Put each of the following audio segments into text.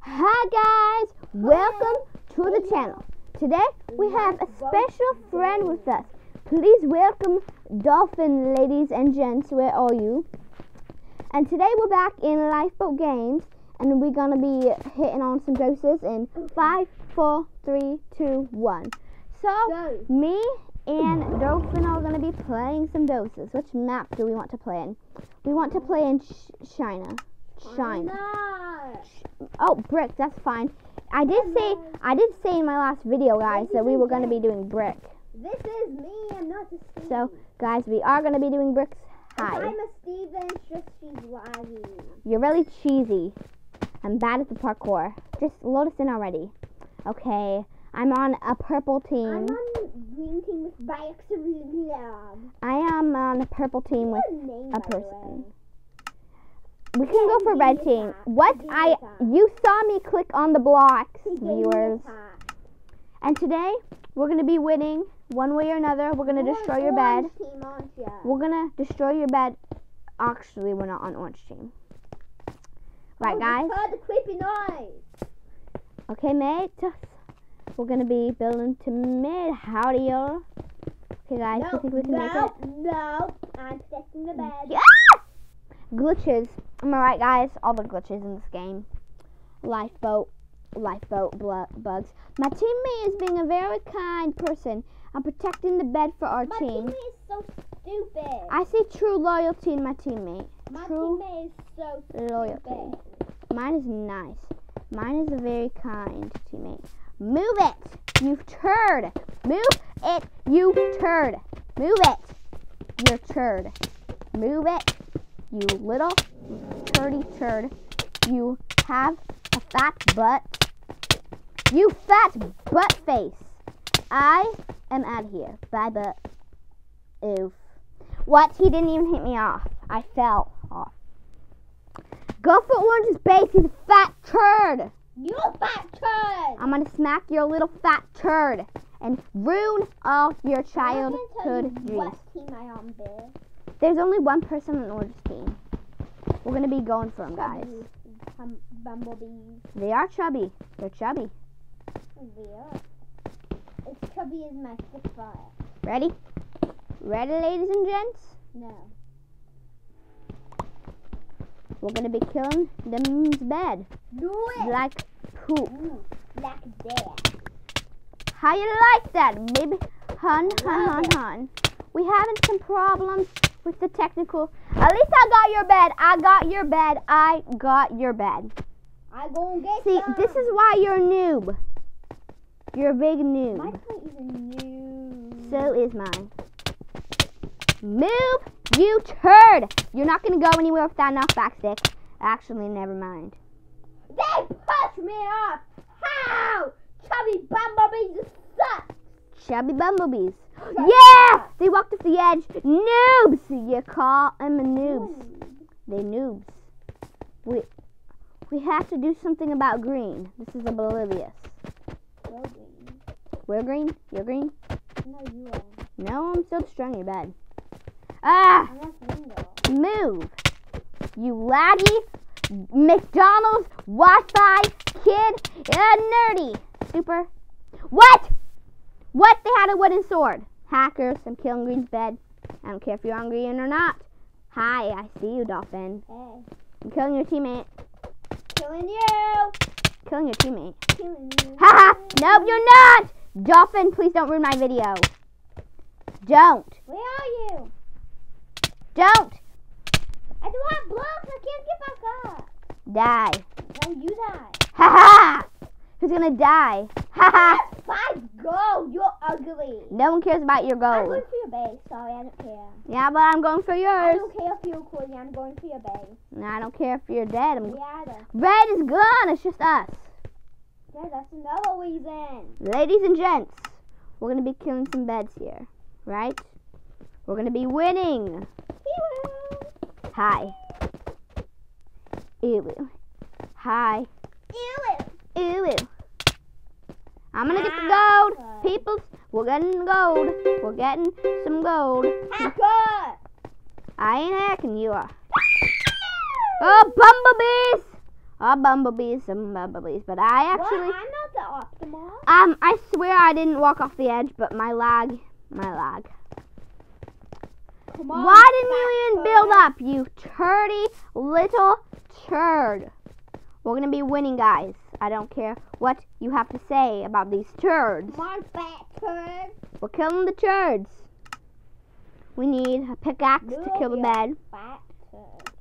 Hi guys, welcome to the channel. Today we have a special friend with us. Please welcome Dolphin, ladies and gents. Where are you? And today we're back in Lifeboat Games, and we're gonna be hitting on some doses in five, four, three, two, one. So me and Dolphin are gonna be playing some doses. Which map do we want to play in? We want to play in Ch- China. China. Oh, brick. That's fine. I did say I did say in my last video, guys, that we were going to be doing brick. This is me. I'm not a Steve. So, guys, we are going to be doing bricks. Hi. I'm a Steve, then it's just she's laggy. You're really cheesy. I'm bad at the parkour. Just load us in already. Okay. I'm on a purple team. I'm on green team with bikes of love. I am on a purple team with name, a person. We can go for red team. What I you saw me click on the blocks, He gave me a viewers. And today we're gonna be winning one way or another. We're gonna destroy your bed. orange Team, aren't ya? We're gonna destroy your bed. Actually, we're not on orange team. Right, oh, guys. Heard the creepy noise. Okay, mate. We're gonna be building to mid. Howdy, y'all. Okay, guys. no, you think we can no, make it? no. I'm protecting the bed. Yeah! Glitches. Am I right, guys? All the glitches in this game. Lifeboat. Lifeboat bugs. My teammate is being a very kind person. I'm protecting the bed for our My team. My teammate is so stupid. I see true loyalty in my teammate. My true teammate is so loyalty. stupid. Mine is nice. Mine is a very kind teammate. Move it, you turd. Move it, you turd. Move it, you turd. Move it, you little turdy turd. You have a fat butt. You fat butt face. I am out of here. Bye, butt. Oof. What? He didn't even hit me off. I fell off. Go for Orange's base, he's a fat turd. You fat turd. I'm gonna smack your little fat turd and ruin all your I'm not gonna tell childhood you dreams. What team I am, Bill? There's only one person on Orange's team. We're gonna be going for him, guys. Chubby um, bumblebees. They are chubby. They're chubby. They are. It's chubby as my spitfire. Ready? Ready, ladies and gents? No. We're gonna be killing them's bed Do it. like poop. Ooh, like that. How you like that, baby? Hun, hun, hun, hun. We having some problems with the technical. At least I got your bed. I got your bed. I got your bed. I gon' get See, some. this is why you're a noob. You're a big noob. My noob. plate is a new. So is mine. Move, you turd! You're not gonna go anywhere with that knockback stick. Actually, never mind. They pushed me off. How? Chubby bumblebees suck. Chubby bumblebees. Chubby Yeah! suck. They walked off the edge. Noobs! You call them a noobs. They noobs. We we have to do something about green. This is oblivious. Go green. We're green. You're green. No, you are. No, I'm still destroying your bed. Ah! Move. You laggy McDonald's Wi-Fi kid. Uh, nerdy. Super. What? What? They had a wooden sword. Hackers. I'm killing Green's bed. I don't care if you're on green or not. Hi, I see you, Dolphin. Hey. I'm killing your teammate. Killing you. Killing your teammate. Killing you. Haha! nope, you're not! Dolphin, please don't ruin my video. Don't. Where are you? Don't. I don't have blocks. I can't get back up. Die. No, you die. Haha! Who's gonna die? Haha! Five gold. You're ugly. no one cares about your I'm going for your base. Sorry, I don't care. Yeah, but I'm going for yours. I don't care if you're cool. I'm going for your base. And I don't care if you're dead. I'm... Either. Red is gone. It's just us. Yeah, that's another reason. Ladies and gents, we're gonna be killing some beds here, right? We're gonna be winning. Hi. Ew. Hi. Ew. Ew. I'm gonna get the Ah, gold. good. Peoples, we're getting gold. We're getting some gold. Hacker! I ain't hacking you are. Oh, bumblebees! Oh, bumblebees, some bumblebees. But I actually, What? I'm not the Optimus. um, I swear I didn't walk off the edge, but my lag, my lag. Come on, Why didn't you even build up, you turdy little turd? We're gonna be winning, guys. I don't care what you have to say about these turds. Come on, fat turd. We're killing the turds. We need a pickaxe to kill the bed, Fat turd.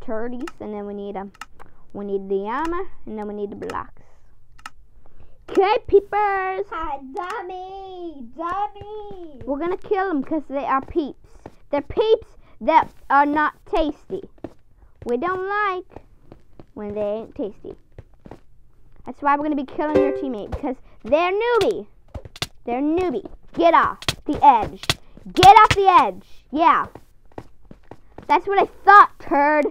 turdies, and then we need a, we need the armor, and then we need the blocks. Okay, peepers. Hi, dummy! Dummy! We're gonna kill them because they are peeps. They're peeps that are not tasty. We don't like when they ain't tasty. That's why we're gonna be killing your teammate because they're newbie. They're newbie. Get off the edge. Get off the edge. Yeah. That's what I thought, turd.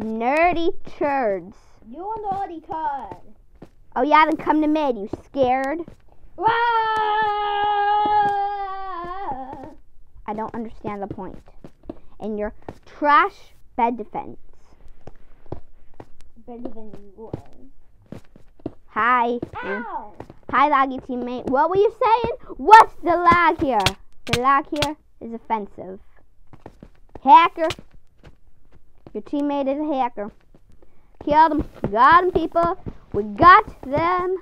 Nerdy turds. You're naughty turd. Oh yeah, then come to mid. You scared? Wah! I don't understand the point. And your trash bed defense. Better than you was. Hi. Ow! Hi, laggy teammate. What were you saying? What's the lag here? The lag here is offensive. Hacker. Your teammate is a hacker. Killed him. Got him, people. We got them.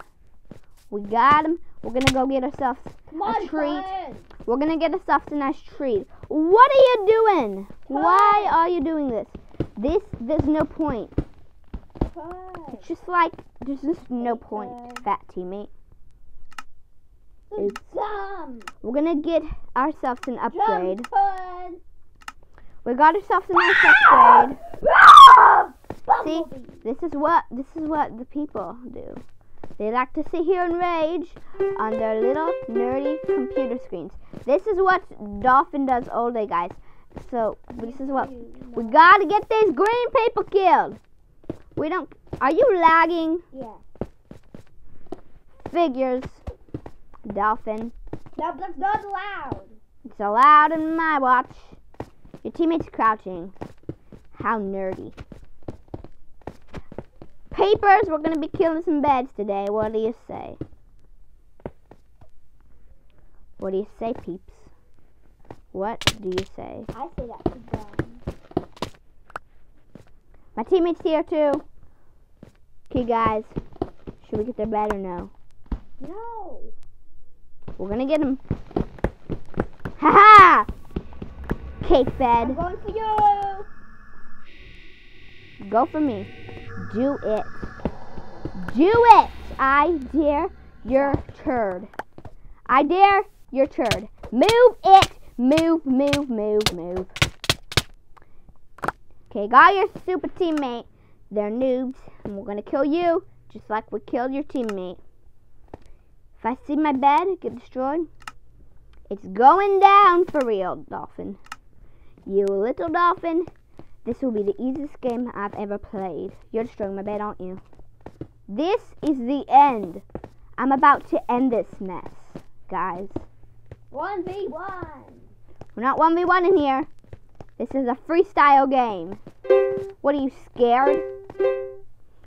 We got him. We're gonna go get ourselves. On, treat. turd. We're gonna get ourselves a nice treat. What are you doing? Why are you doing this? This, there's no point. Turd. It's just like, there's just no Okay. point, fat teammate. You're dumb. We're gonna get ourselves an upgrade. We got ourselves a nice upgrade. Ah! See? This is what this is what the people do. They like to sit here and rage on their little nerdy computer screens. This is what Dolphin does all day, guys. So this is what we gotta get these green people killed. We don't. Are you lagging? Yeah. Figures. Dolphin. That, that's not allowed. It's allowed in my watch. Your teammate's crouching. How nerdy. Papers, we're gonna be killing some beds today. What do you say? What do you say, peeps? What do you say? I say that's dumb. My teammate's here too. Okay, guys. Should we get their bed or no? No. We're gonna get them. Ha ha! Cake I'm bed. going for you. Go for me. Do it. Do it! I dare your turd. I dare your turd. Move it! Move, move, move, move. Okay, got your super teammate. They're noobs, and we're gonna kill you just like we killed your teammate. If I see my bed get destroyed, it's going down for real, dolphin. You little dolphin. This will be the easiest game I've ever played. You're destroying my bed, aren't you? This is the end. I'm about to end this mess, guys. 1v1. We're not 1v1 in here. This is a freestyle game. What are you scared?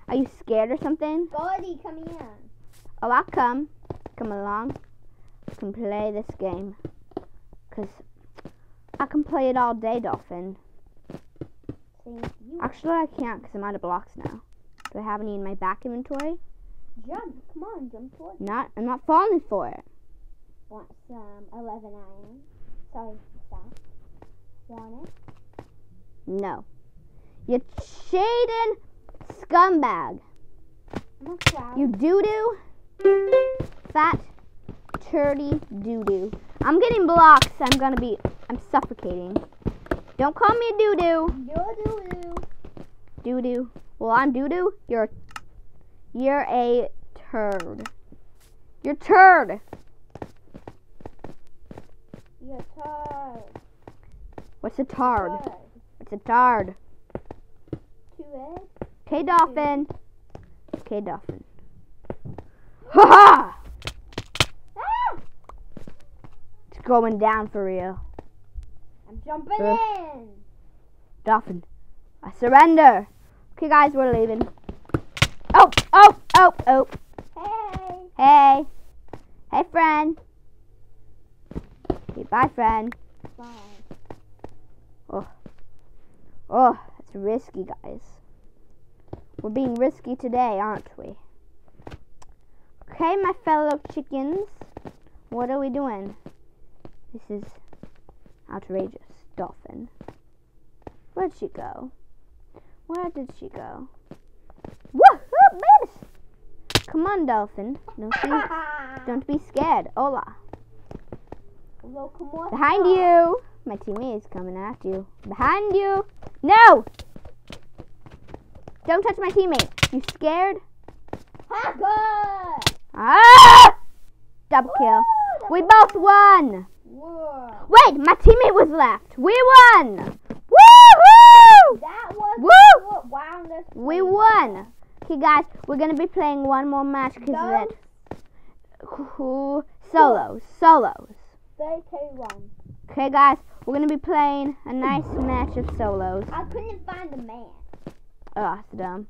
Are you scared or something? Goldie, come here. Oh, I'll come. Come along. I can play this game. Because I can play it all day, Dolphin. Thank you. Actually, I can't because I'm out of blocks now. Do I have any in my back inventory? Jump. Come on, jump towards Not. I'm not falling for it. Want some 11 iron? Sorry, stop. Want it? No. You cheating scumbag. I'm a cloud. You doo doo. Fat, turdy doo doo. I'm getting blocks. I'm gonna be. I'm suffocating. Don't call me doo doo. You're doo doo. Doo doo. Well, I'm doo doo. You're you're a turd. You're turd. You're tard. What's a tard? What's a tard? Two eggs. Dolphin. K dolphin. Ha ha! Ah! It's going down for real. I'm jumping Uh. in. Dolphin, I surrender. Okay, guys, we're leaving. Oh, oh, oh, oh. Hey. Hey. Hey, friend. Okay, bye, friend. Bye. Oh, it's risky, guys. We're being risky today, aren't we? Okay, my fellow chickens. What are we doing? This is outrageous. Dolphin. Where'd she go? Where did she go? Woohoo, babies! Come on, Dolphin. Don't be, don't be scared. Hola. Behind you! My teammate is coming at you. Behind you! No! Don't touch my teammate. You scared? Hacker. Ah! Double kill. We both won! Whoa. Wait, my teammate was left. We won! Woohoo! That was Woo! what wound us. We won! Okay, guys, we're gonna be playing one more match because No. it. Cool. Solos. Solos. They take one. Okay, guys, we're gonna be playing a nice match of solos. I couldn't find the man. Oh, that's dumb.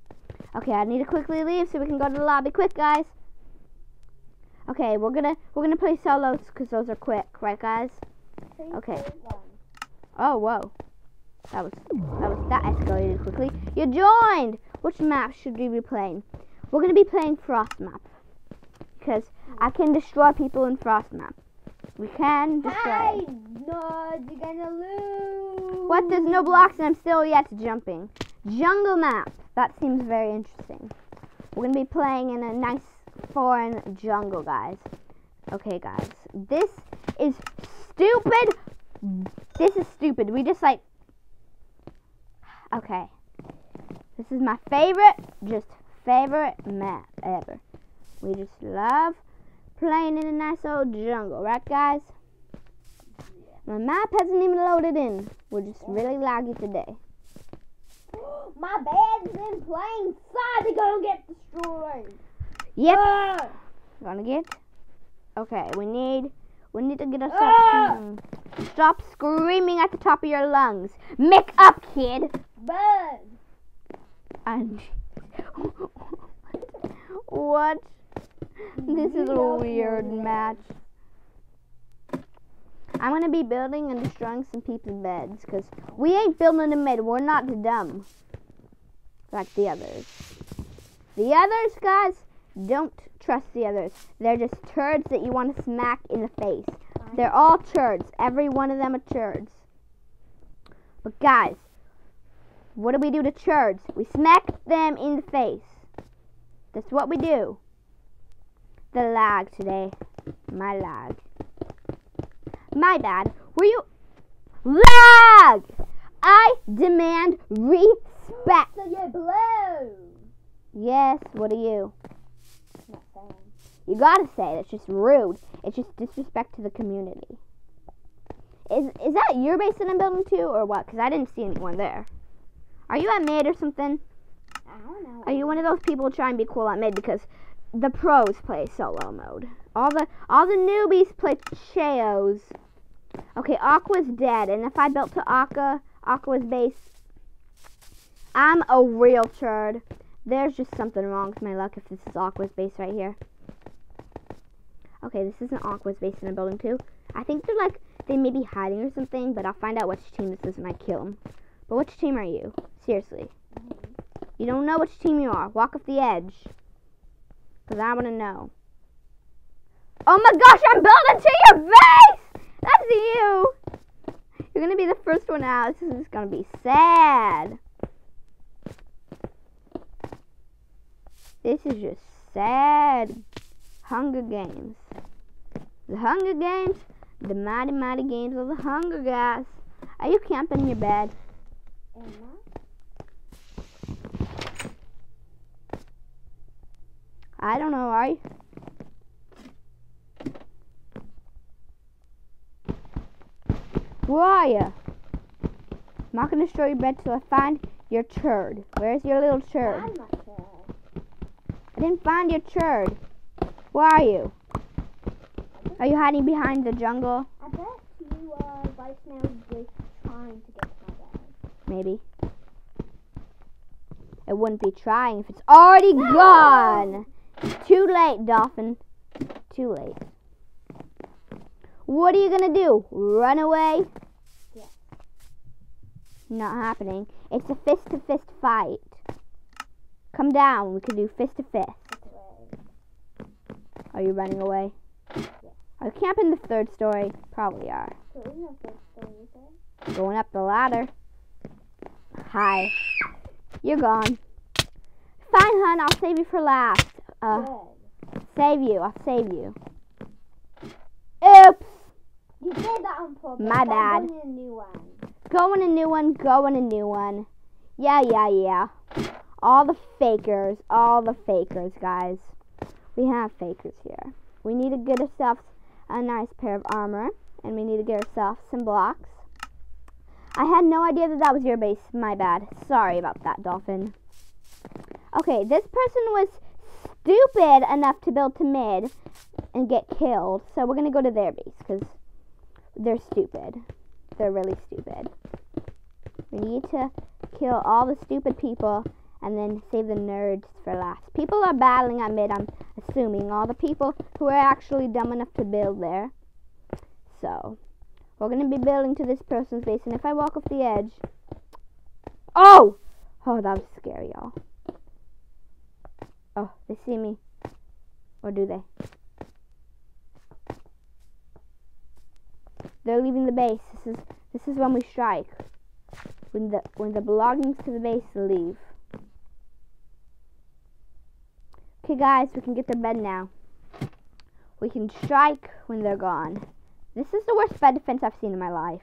Okay, I need to quickly leave so we can go to the lobby. Quick, guys. Okay, we're gonna we're gonna play solos because those are quick, right, guys? Okay. Oh, whoa. That was that was that escalated quickly. You joined. Which map should we be playing? We're gonna be playing Frost map because I can destroy people in Frost map. We can destroy. Hey, no, you're gonna lose. What? There's no blocks and I'm still yet jumping. Jungle map. That seems very interesting. We're gonna be playing in a nice foreign jungle, guys. Okay, guys. This is stupid. This is stupid. We just like. Okay. This is my favorite, just favorite map ever. We just love playing in a nice old jungle, right, guys? My map hasn't even loaded in. We're just really laggy today. My bed's in plain sight. They're gonna get destroyed. Yep. Ah! Gonna get. Okay, we need. We need to get ourselves. Ah! Stop screaming at the top of your lungs. Make up, kid. Bud. And what? This is a weird match. I'm gonna be building and destroying some people's beds because we ain't building a mid. We're not dumb like the others. The others, guys, don't trust the others. They're just turds that you want to smack in the face. They're all turds. Every one of them are turds. But guys, what do we do to turds? We smack them in the face. That's what we do. The lag today. My lag. My bad. Were you lag? I demand respect. So you're blue. Yes, what are you? You gotta say that's just rude. It's just disrespect to the community. Is is that your base that I'm building too, or what? Because I didn't see anyone there. Are you at mid or something? I don't know. Are you one of those people trying to be cool at mid because the pros play solo mode? All the all the newbies play Cheos. Okay, Aqua's dead, and if I built to Aqua Aqua's base, I'm a real turd. There's just something wrong with my luck if this is Aqua's base right here. Okay, this isn't awkward base in a building too. I think they're like they may be hiding or something, but I'll find out which team this is and I kill them. But which team are you? Seriously. You don't know which team you are. Walk off the edge. Because I want to know. Oh my gosh, I'm building to your face! That's you! You're going to be the first one out. This is going to be sad. This is just sad. Hunger Games. The Hunger Games. The mighty, mighty games of the Hunger Guys. Are you camping in your bed? Am I? Don't know, are you? Where are you? I'm not gonna destroy your bed till I find your turd. Where's your little turd? I'm not sure. I didn't find your turd. Where are you? Are you hiding behind the jungle? I bet. right now just trying to get my bed. Maybe. It wouldn't be trying if it's already No! gone. Too late, Dolphin. Too late. What are you gonna do? Run away? Yeah. Not happening. It's a fist to fist fight. Come down. We can do fist to fist. Are you running away? Yeah. Are you camping the third story? Probably are. So we have this thing, you said? Going up the ladder. Hi. You're gone. Fine, hun. I'll save you for last. Uh, Good. save you. I'll save you. Oops. You did that on purpose. My I'm bad. going in a new one. Going a new one. Going a new one. Yeah, yeah, yeah. All the fakers. All the fakers, guys. We have fakers here. We need to get ourselves a nice pair of armor. And we need to get ourselves some blocks. I had no idea that that was your base. My bad. Sorry about that, Dolphin. Okay, this person was stupid enough to build to mid and get killed. So we're going to go to their base because they're stupid. They're really stupid. We need to kill all the stupid people and then save the nerds for last. People are battling at mid, I'm assuming. All the people who are actually dumb enough to build there. So, we're going to be building to this person's base. And if I walk off the edge. Oh! Oh, that was scary, y'all. Oh, they see me. Or do they? They're leaving the base. This is this is when we strike. When the when the belongings to the base leave. Okay guys, we can get to bed now. We can strike when they're gone. This is the worst bed defense I've seen in my life.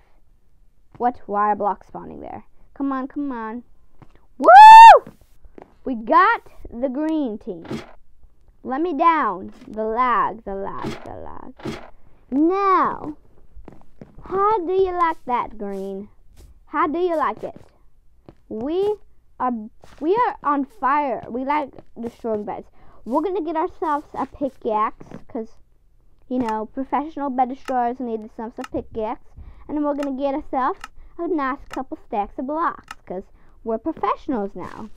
What? Why are blocks spawning there? Come on, come on. Woo! We got the green team. Let me down. The lag, the lag, the lag. Now, how do you like that, green? How do you like it? We are we are on fire. We like destroying beds. We're gonna get ourselves a pickaxe, cause you know professional bed destroyers need themselves a pickaxe, and we're gonna get ourselves a nice couple stacks of blocks, cause we're professionals now,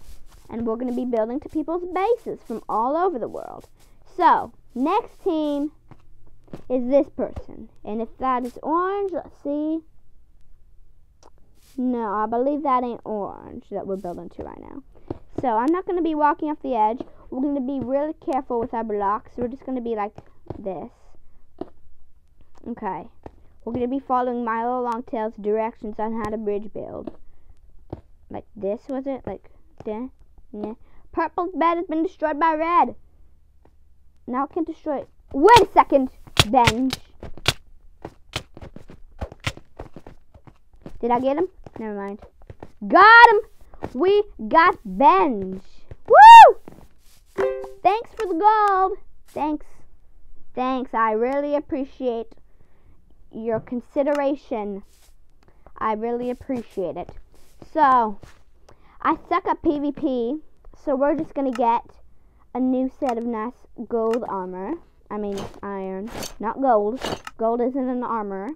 and we're gonna be building to people's bases from all over the world. So next team is this person. And if that is orange, let's see. No, I believe that ain't orange that we're building to right now. So I'm not going to be walking off the edge. We're going to be really careful with our blocks. We're just going to be like this. Okay. We're going to be following Milo Longtail's directions on how to bridge build. Like this, was it? Like, da, nah. Purple's bed has been destroyed by red. Now it can destroy it. Wait a second, Benj. Did I get him? Never mind. Got him! We got Benj. Thanks for the gold. Thanks. Thanks. I really appreciate your consideration. I really appreciate it. So, I suck at PvP, so we're just gonna get a new set of nice gold armor. I mean iron, not gold. Gold isn't an armor.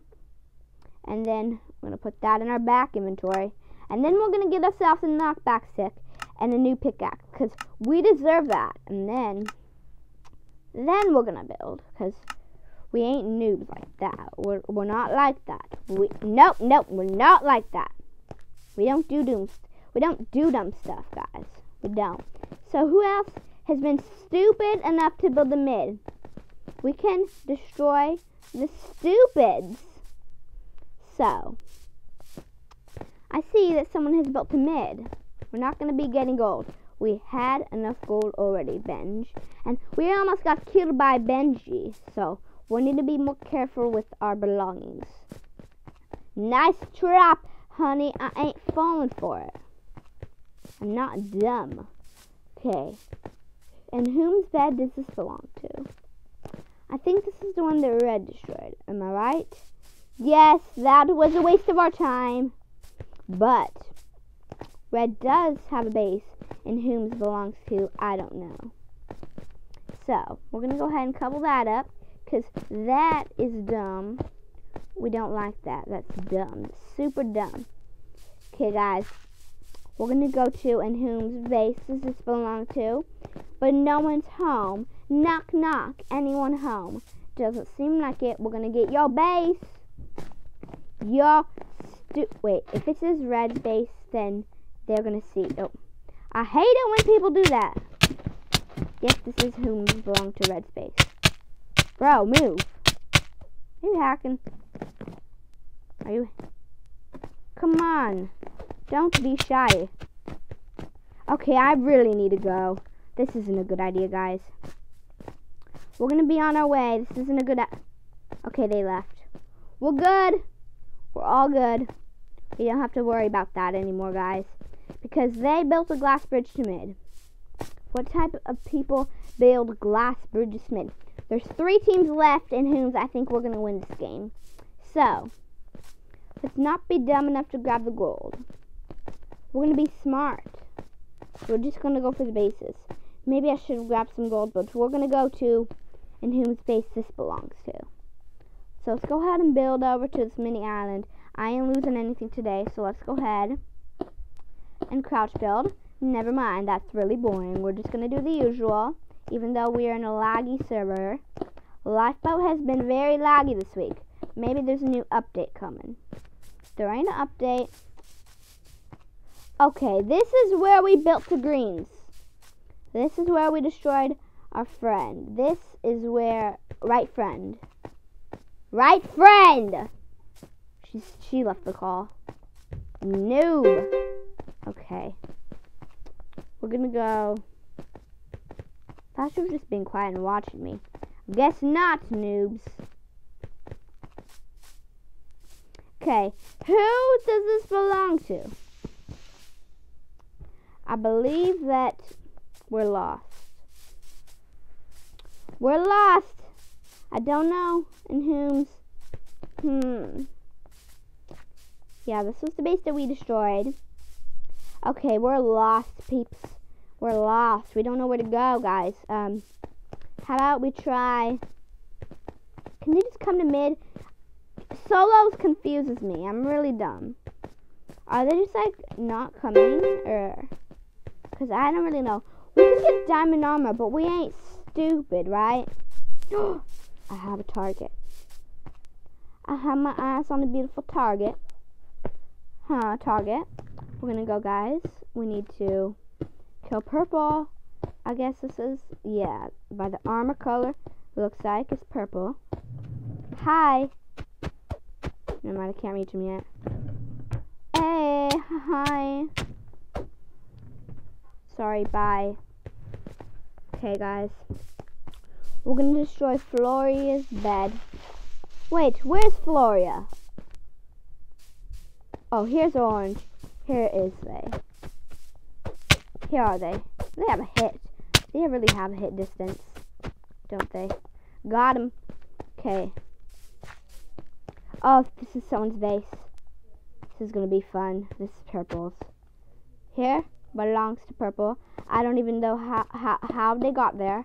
And then we're gonna put that in our back inventory. And then we're gonna get ourselves a knockback stick and a new pickaxe, cause we deserve that. And then, then we're gonna build, cause we ain't noobs like that. We're we're not like that. We nope nope we're not like that. We don't do doom. We don't do dumb stuff, guys. We don't. So who else has been stupid enough to build a mid? We can destroy the stupids. So, I see that someone has built a mid. We're not going to be getting gold. We had enough gold already, Benj. And we almost got killed by Benji. So, we need to be more careful with our belongings. Nice trap, honey. I ain't falling for it. I'm not dumb. Okay. And whose bed does this belong to? I think this is the one that Red destroyed. Am I right? Yes, that was a waste of our time. But Red does have a base, and whom's belongs to, I don't know. So, we're going to go ahead and couple that up, because that is dumb. We don't like that. That's dumb. Super dumb. Okay, guys. We're going to go to and whom's base does this belong to? But no one's home. Knock, knock. Anyone home? Doesn't seem like it. We're going to get your base. Your stu- Wait, if it says red base, then they're to see. Oh. I hate it when people do that. Yes, this is who belong to red space. Bro, move. Are you hacking? Are you? Come on. Don't be shy. Okay, I really need to go. This isn't a good idea, guys. We're gonna be on our way. This isn't a good. okay, they left. We're good. We're all good. We don't have to worry about that anymore, guys. Because they built a glass bridge to mid. What type of people build glass bridges to mid? There's three teams left in whom I think we're going to win this game. So, let's not be dumb enough to grab the gold. We're going to be smart. We're just going to go for the bases. Maybe I should grab some gold, but we're going to go to in whose base this belongs to. So let's go ahead and build over to this mini island. I ain't losing anything today, so let's go ahead and crouch build. Never mind, that's really boring. We're just going to do the usual, even though we are in a laggy server. Lifeboat has been very laggy this week. Maybe there's a new update coming. There ain't an update. Okay, this is where we built the greens. This is where we destroyed our friend. This is where... Right friend. Right friend! She's, she left the call. Noob. Okay. We're gonna go... Thought was just been quiet and watching me. Guess not, noobs. Okay, who does this belong to? I believe that we're lost. We're lost. I don't know in whom's. Hmm. Yeah, this was the base that we destroyed. Okay, we're lost, peeps. We're lost. We don't know where to go, guys. Um, how about we try... Can you just come to mid? Solos confuses me. I'm really dumb. Are they just, like, not coming? Or... Because I don't really know. We can get diamond armor, but we ain't stupid, right? I have a target. I have my eyes on a beautiful target. Huh, target. We're gonna go, guys. We need to kill purple. I guess this is, yeah, by the armor color, looks like it's purple. Hi. No mind, I can't reach him yet. Hey, hi. Sorry, bye. Okay, guys. We're gonna destroy Floria's bed. Wait, where's Floria? Oh, here's Orange. Here is they. Here are they. They have a hit. They really have a hit distance, don't they? Got him. Okay. Oh, this is someone's base. This is gonna be fun. This is purple's. Here belongs to purple. I don't even know how how, how they got there.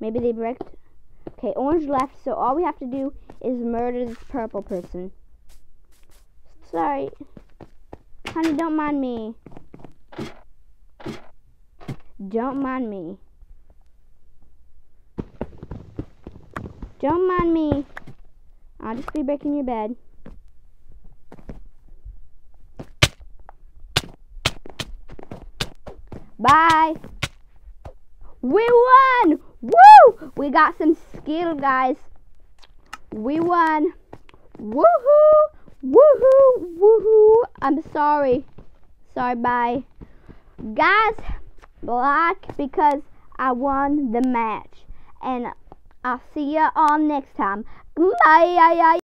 Maybe they bricked. Okay, orange left, so all we have to do is murder this purple person. Sorry. Honey, don't mind me. Don't mind me. Don't mind me. I'll just be breaking your bed. Bye. We won! Woo! We got some skill, guys. We won. Woohoo! Woohoo! Woohoo! I'm sorry. Sorry, bye. Guys, black because I won the match. And I'll see you all next time. Bye.